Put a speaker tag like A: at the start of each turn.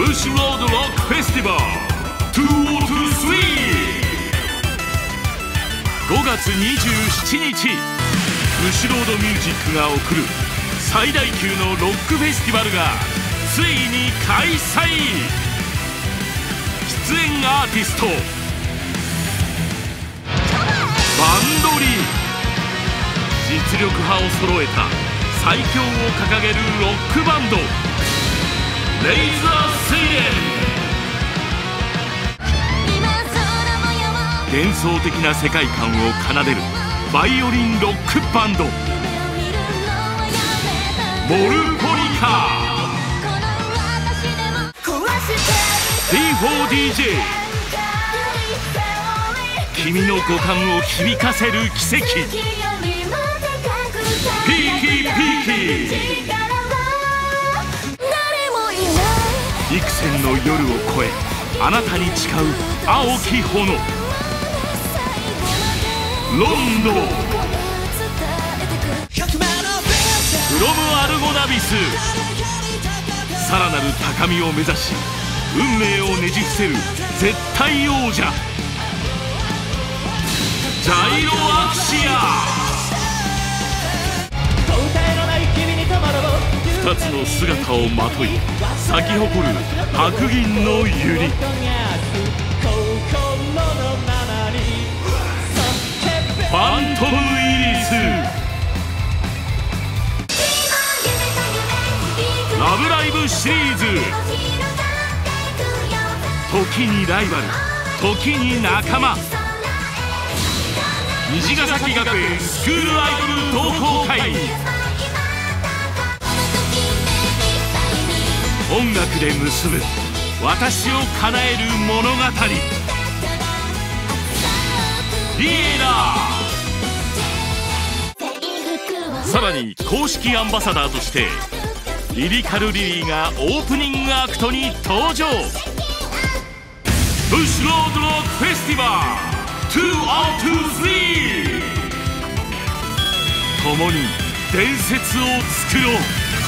A: ブッシュロードロックフェスティバル。2023 5月27日ブシュロードミュージックが送る最大級のロックフェスティバルがついに開催。出演アーティスト。バンドリー。実力派を揃えた最強を掲げるロックバンド。幻想的な世界観を奏でるバイオリンロックバンド。ボルポニカ P4DJ 君の五感を響かせる奇跡。ピーキーピーキー。幾千の夜を越えあなたに誓う青き炎。ロンドン。フロムアルゴナビス。さらなる高みを目指し運命をねじ伏せる絶対王者。ジャイロアクシア。二つの姿をまとい咲き誇る白銀のユリ。ファントムイリス。ラブライブシリーズ。時にライバル時に仲間。虹ヶ崎学園スクールアイドル同好会。音楽で結ぶ私を叶える物語。リエラー。さらに公式アンバサダーとしてリリカルリリーがオープニングアクトに登場。ブッシュロードロックフェスティバル。2023共に伝説を作ろう。